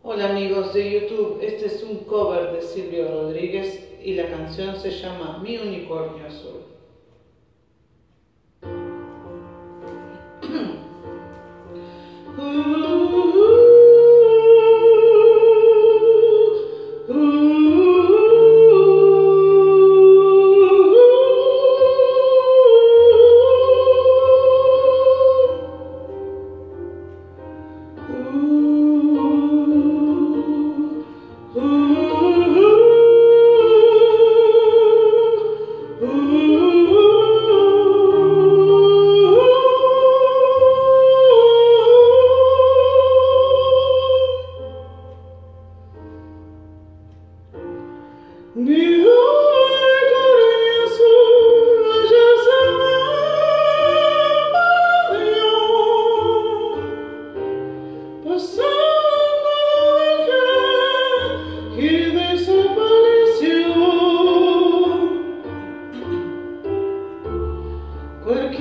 Hola amigos de YouTube, este es un cover de Silvio Rodríguez y la canción se llama Mi Unicornio Azul.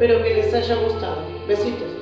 Espero que les haya gustado. Besitos.